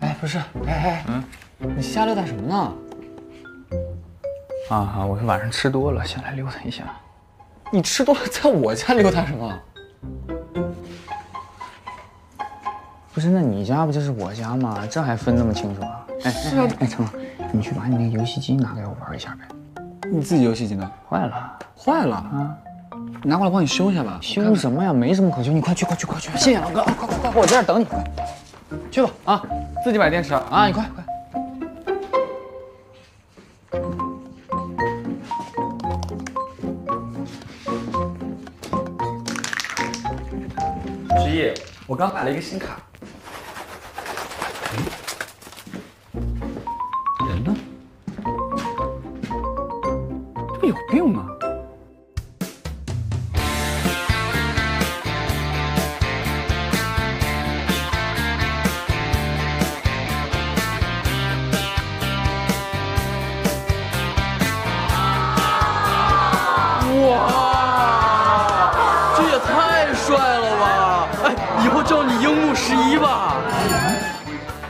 哎，不是，哎哎，嗯，你瞎溜达什么呢？啊啊！我晚上吃多了，想来溜达一下。你吃多了，在我家溜达什么？不是，那你家不就是我家吗？这还分那么清楚啊？哎，是啊。哎，成，你去把你那个游戏机拿给我玩一下呗。你自己游戏机呢？坏了，坏了啊！拿过来帮你修一下吧。修什么呀？没什么可修，你快去，快去，快去！谢谢老哥，快快快，我在这等你，快去吧啊！自己买电池啊！你快快。十一，我刚买了一个新卡。人呢？这不有病吗？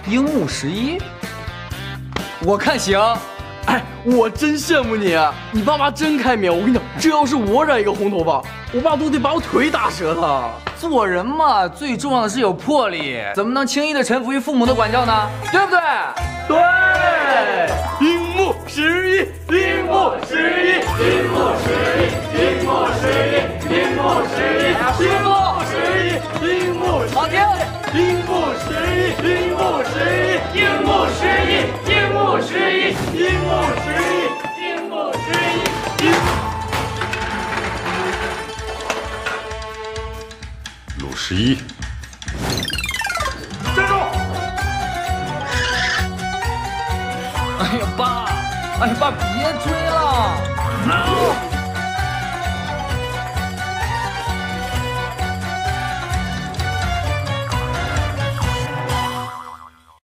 樱木十一，我看行。哎，我真羡慕你，你爸妈真开明。我跟你讲，这要是我染一个红头发，我爸都得把我腿打折了。做人嘛，最重要的是有魄力，怎么能轻易的臣服于父母的管教呢？对不对？对。樱木十一，樱木十一，樱木十一，樱木十一，樱木十一，樱木十一，樱木十一，樱木十一，樱木十一，樱木十一。鲁十一，站住！哎呀，爸！哎呀，爸，别追了！